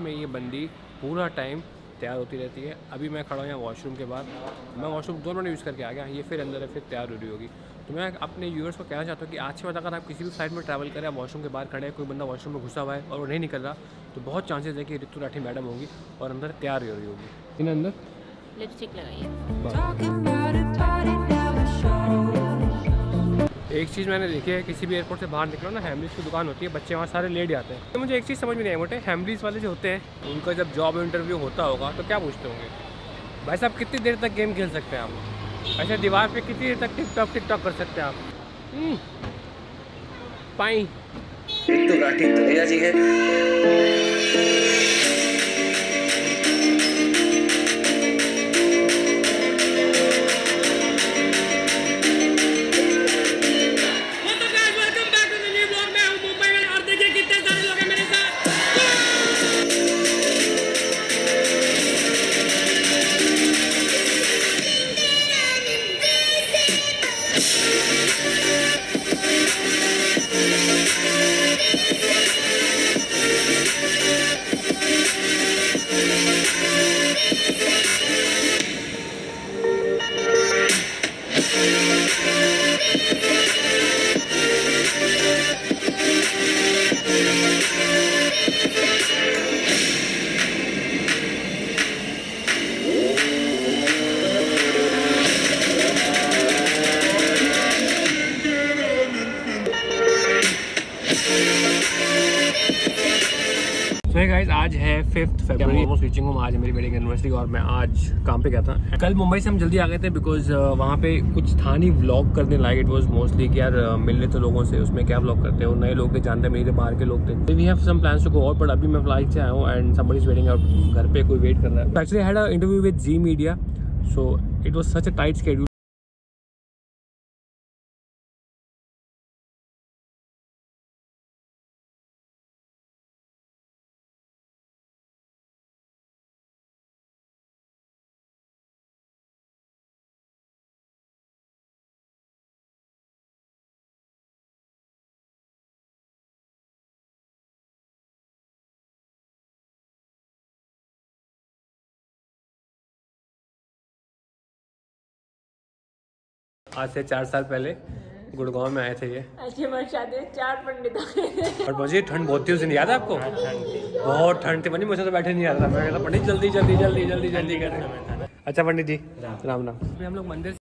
में ये बंदी पूरा टाइम तैयार होती रहती है। अभी मैं खड़ा हूँ यहाँ वॉशरूम के बाद। मैं वॉशरूम दो मिनट यूज़ करके आ गया। ये फिर अंदर है फिर तैयार हो रही होगी। तो मैं अपने व्यूअर्स को कहना चाहता हूँ कि आज के बाद अगर आप किसी भी साइड में ट्रैवल करें आप वॉशरूम के बाहर खड़े हैं कोई बंदा वॉशरूम में घुसा हुआ है और वो नहीं निकल रहा तो बहुत चांसेस है कि ऋतु राठी मैडम होगी और अंदर तैयार हो रही होगी। इन अंदर? लिपस्टिक लगाइए। एक चीज़ मैंने देखी है किसी भी एयरपोर्ट से बाहर निकलो ना हैमलीज की दुकान होती है बच्चे वहाँ सारे लेट जाते हैं। तो मुझे एक चीज़ समझ में नहीं आई मोटे हैमलीज वाले जो होते हैं उनका जब जॉब इंटरव्यू होता होगा तो क्या पूछते होंगे? भाई साहब कितनी देर तक गेम खेल सकते हैं आप? ऐसे दीवार पे कितनी देर तक टिक टॉक टिक टॉक कर सकते हैं आप? हम्म, पाई। ऋतु राठी तलेजा जी है। सो so गाइस आज है फिफ्थ फरवरी ऑलमोस्ट रीचिंग हूँ आज मेरी वेडिंग एनिवर्सरी और मैं आज काम पे गया था. कल मुंबई से हम जल्दी आ गए थे बिकॉज़ वहाँ पे कुछ था नहीं व्लॉग करने लाइक इट वाज मोस्टली कि यार uh, मिलने तो लोगों से. उसमें क्या व्लॉग करते हो? नए लोग थे जानते मेरे बाहर के लोग थे. We have some plans to go out but अभी मैं फ़्लाइट से आया हूँ एंड समबडी इज़ वेटिंग घर पे कोई वेट कर रहा है. Actually had interview with Zee media so it was such a tight schedule आज से चार साल पहले गुड़गांव में आए थे ये। अच्छी हमारी शादी चार पंडित और मुझे ठंड बहुत थी उस दिन याद है आपको? बहुत ठंड थी पंडित मुझे तो बैठे नहीं याद रहा था। मैं कहता पंडित जल्दी जल्दी जल्दी जल्दी जल्दी कर अच्छा पंडित जी राम राम। हम लोग मंदिर